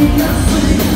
nothing.